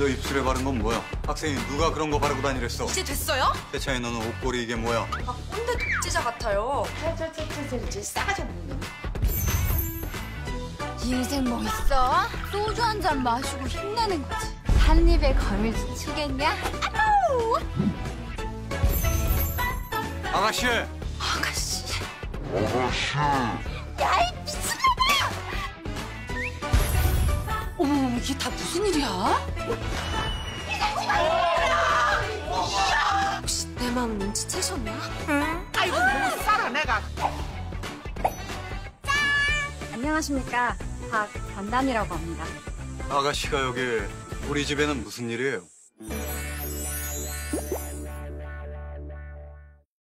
너 입술에 바른 건 뭐야? 학생이 누가 그런 거 바르고 다니랬어? 이제 됐어요? 세차에 너는 옷걸이 이게 뭐야? 아 꼰대 독재자 같아요. 저저저저 싸가지 없는 놈. 인생 뭐 있어? 소주 한 잔 마시고 힘내는 거지. 한 입에 거미줄 치겠냐? 아우! 아가씨! 아가씨. 아가씨. 야이 미친 이게 다 무슨 일이야? 혹시 내 마음 눈치채셨나? 아이고 뭐 싸라 내가. 안녕하십니까. 박단단이라고 합니다. 아가씨가 여기 우리 집에는 무슨 일이에요?